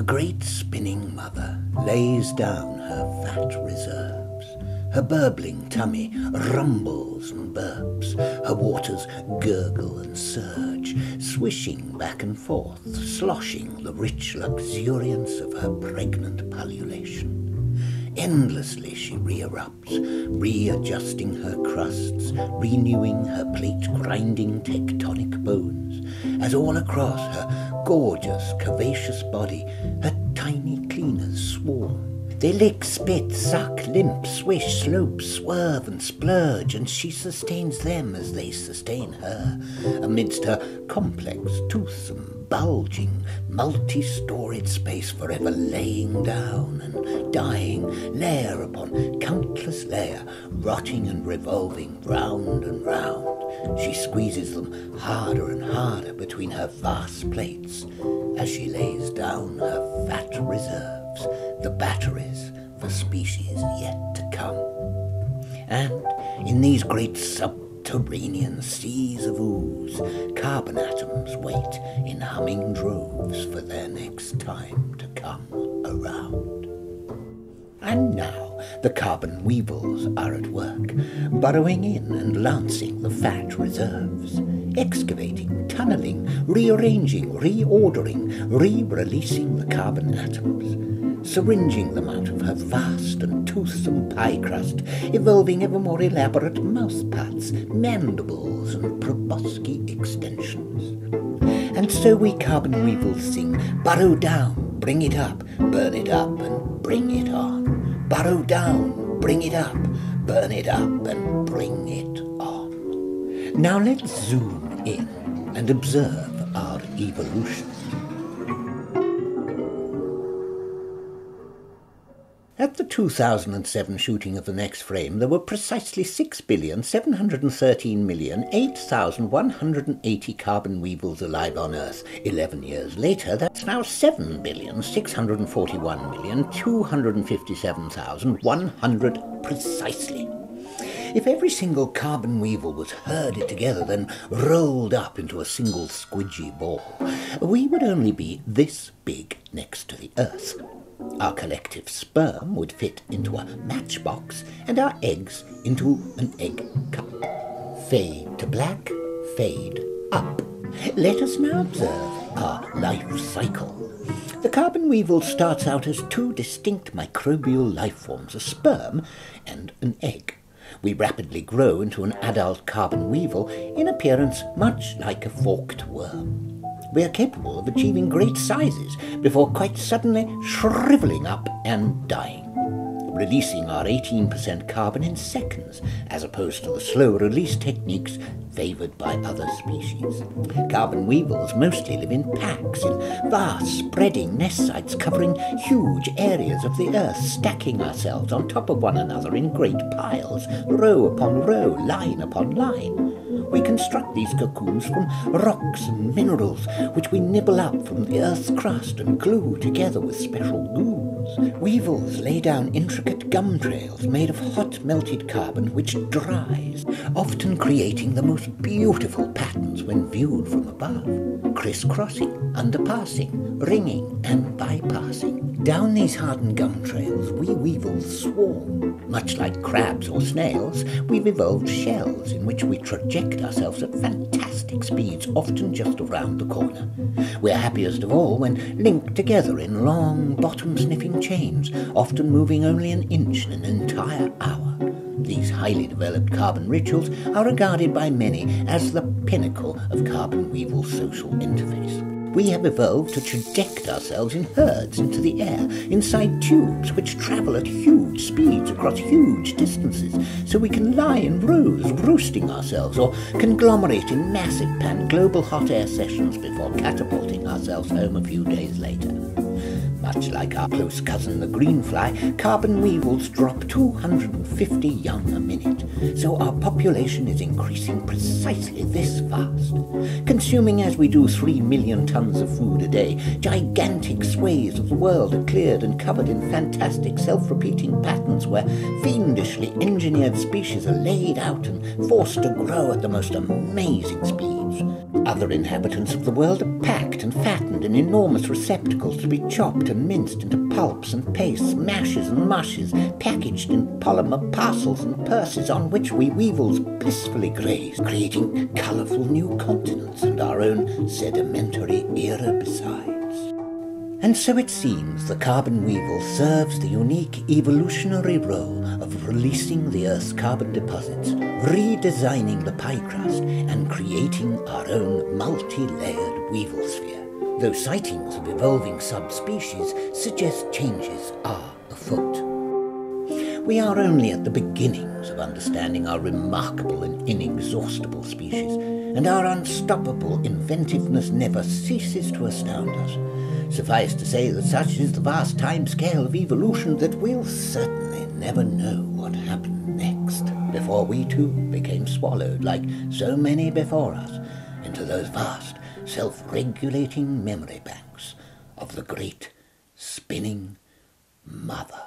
The great spinning mother lays down her fat reserves. Her burbling tummy rumbles and burps. Her waters gurgle and surge, swishing back and forth, sloshing the rich luxuriance of her pregnant pullulation. Endlessly she re-erupts, readjusting her crusts, renewing her plate-grinding tectonic bones, as all across her gorgeous, curvaceous body her tiny cleaners swarm. They lick, spit, suck, limp, swish, slope, swerve, and splurge, and she sustains them as they sustain her, amidst her complex, toothsome, bulging, multi-storied space forever laying down and dying, layer upon countless layer, rotting and revolving round and round. She squeezes them harder and harder between her vast plates as she lays down her fat reserves, the batteries for species yet to come. And in these great subterranean seas of ooze, carbon atoms wait in humming droves for their next time to come around. And now the carbon weevils are at work, burrowing in and lancing the fat reserves, excavating, tunneling, rearranging, reordering, re-releasing the carbon atoms, syringing them out of her vast and toothsome pie crust, evolving ever more elaborate mouthparts, mandibles, and proboscis extensions. And so we carbon weevils sing, burrow down, bring it up, burn it up, and bring it on. Burrow down, bring it up, burn it up, and bring it on. Now let's zoom in and observe our evolution. At the 2007 shooting of the next frame, there were precisely 6,713,008,180 carbon weevils alive on Earth. Eleven years later, that's now 7,641,257,100 precisely. If every single carbon weevil was herded together, then rolled up into a single squidgy ball, we would only be this big next to the Earth. Our collective sperm would fit into a matchbox, and our eggs into an egg cup. Fade to black, fade up. Let us now observe our life cycle. The carbon weevil starts out as two distinct microbial life forms, a sperm and an egg. We rapidly grow into an adult carbon weevil in appearance much like a forked worm. We are capable of achieving great sizes before quite suddenly shriveling up and dying, releasing our 18% carbon in seconds, as opposed to the slow release techniques favoured by other species. Carbon weevils mostly live in packs, in vast spreading nest sites covering huge areas of the earth, stacking ourselves on top of one another in great piles, row upon row, line upon line. We construct these cocoons from rocks and minerals, which we nibble up from the Earth's crust and glue together with special glues. Weevils lay down intricate gum trails made of hot melted carbon which dries, often creating the most beautiful patterns when viewed from above, crisscrossing, underpassing, ringing, and bypassing. Down these hardened gum trails, we weevils swarm. Much like crabs or snails, we've evolved shells in which we traject ourselves at fantastic speeds, often just around the corner. We're happiest of all when linked together in long, bottom-sniffing chains, often moving only an inch in an entire hour. These highly developed carbon rituals are regarded by many as the pinnacle of carbon weevil social interface. We have evolved to traject ourselves in herds into the air, inside tubes which travel at huge speeds across huge distances, so we can lie in rows roosting ourselves or conglomerate in massive pan-global hot air sessions before catapulting ourselves home a few days later. Much like our close cousin the greenfly, carbon weevils drop 250 young a minute, so our population is increasing precisely this fast. Consuming as we do 3 million tons of food a day, gigantic swathes of the world are cleared and covered in fantastic self-repeating patterns where fiendishly engineered species are laid out and forced to grow at the most amazing speeds. Other inhabitants of the world are packed and fattened in enormous receptacles to be chopped minced into pulps and pastes, mashes and mushes, packaged in polymer parcels and purses on which we weevils blissfully graze, creating colourful new continents and our own sedimentary era besides. And so it seems the carbon weevil serves the unique evolutionary role of releasing the Earth's carbon deposits, redesigning the pie crust, and creating our own multi-layered weevil sphere. Though sightings of evolving subspecies suggest changes are afoot. We are only at the beginnings of understanding our remarkable and inexhaustible species, and our unstoppable inventiveness never ceases to astound us. Suffice to say that such is the vast time scale of evolution that we'll certainly never know what happened next before we too became swallowed, like so many before us, into those vast, self-regulating memory banks of the great spinning mother.